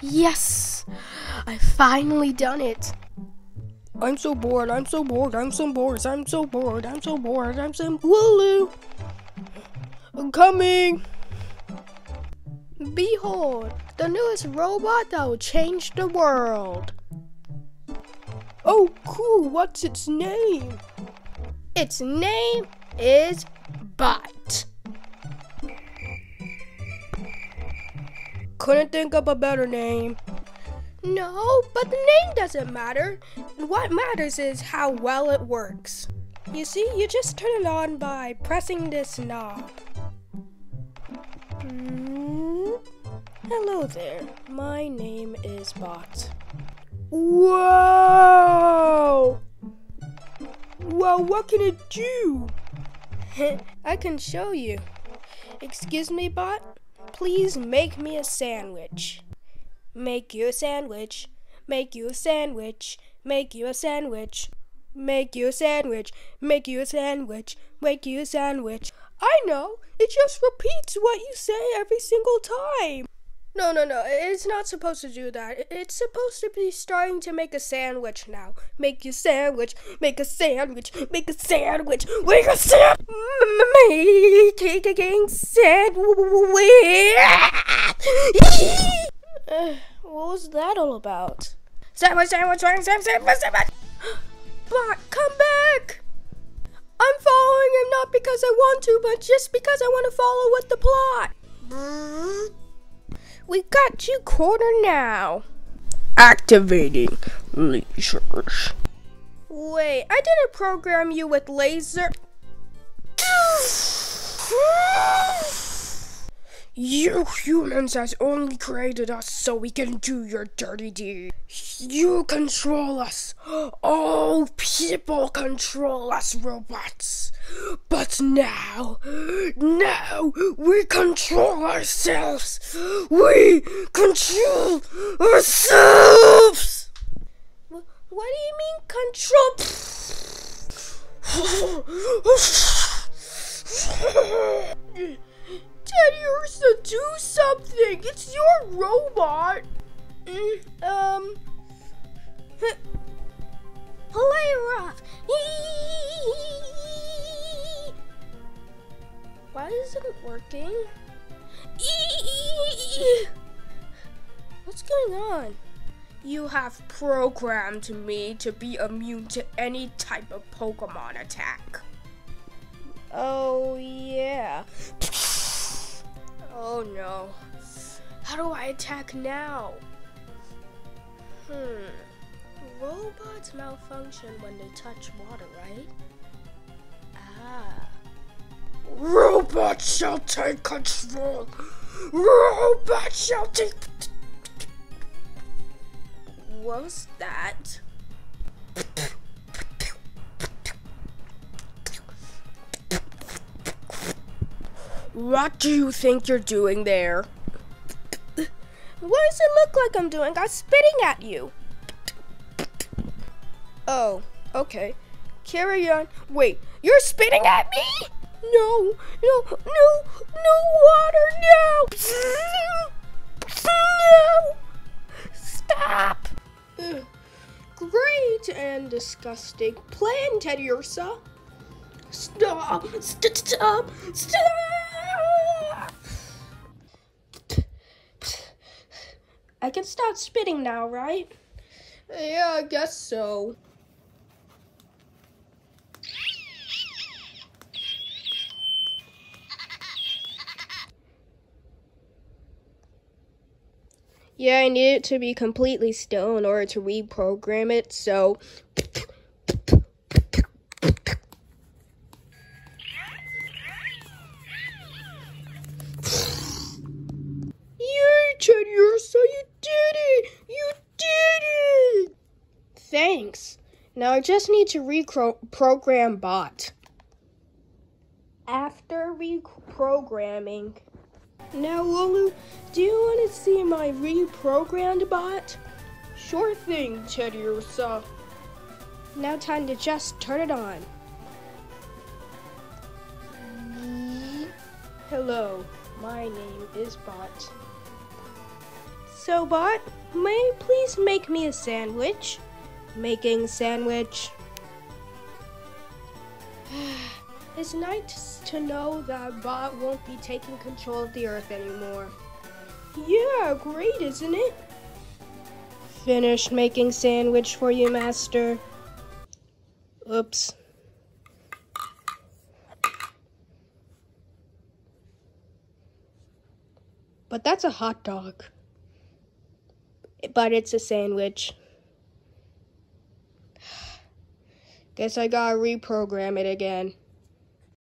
Yes! I finally done it. I'm so bored, I'm so bored, I'm so bored, I'm so bored, I'm so bored, I'm so Wooloo! I'm coming! Behold, the newest robot that will change the world. Oh, cool, what's its name? Its name is Bot. Couldn't think of a better name. No, but the name doesn't matter. What matters is how well it works. You see, you just turn it on by pressing this knob. Mm. Hello there. My name is Bot. Whoa! Well, what can it do? I can show you. Excuse me, Bot? Please make me a sandwich. Make you a sandwich. Make you a sandwich. Make you a sandwich. Make you a sandwich. Make you a sandwich. Make you a sandwich. I know. It just repeats what you say every single time. No, no, no. It's not supposed to do that. It's supposed to be starting to make a sandwich now. Make you sandwich. Make a sandwich. Make a sandwich. Make a sandwich. Making sandwich. Uh, what was that all about? Sandwich, sandwich, sandwich, sandwich, sandwich. Bot, come back! I'm following him not because I want to, but just because I want to follow with the plot. We got you cornered now. Activating lasers. Wait, I didn't program you with laser. You humans has only created us so we can do your dirty deed. You control us. All people control us, robots. But now, now we control ourselves. We control ourselves. What do you mean control? Why isn't it working? What's going on? You have programmed me to be immune to any type of Pokemon attack. Oh, yeah. Oh no. How do I attack now? Hmm. Robots malfunction when they touch water, right? Ah. Robots shall take control! Robots shall take. What's that? What do you think you're doing there? What does it look like I'm doing? I'm spitting at you. Oh, okay. Carry on. Wait, you're spitting at me? No, no, no, no water, no! No! Stop! Great and disgusting plan, Teddiursa. Stop! Stop! Stop! I can start spitting now, right? Yeah, I guess so. Yeah, I need it to be completely still in order to reprogram it, so Yay, Ted you did it! You did it! Thanks. Now I just need to reprogram bot. After reprogramming. Now, Lulu, do you want to see my reprogrammed bot? Sure thing, Teddiursa. Now time to just turn it on. Hello. My name is Bot. So, Bot, may you please make me a sandwich? Making sandwich. It's nice to know that Bot won't be taking control of the Earth anymore. Yeah, great, isn't it? Finished making sandwich for you, Master. Oops. But that's a hot dog. But it's a sandwich. Guess I gotta reprogram it again.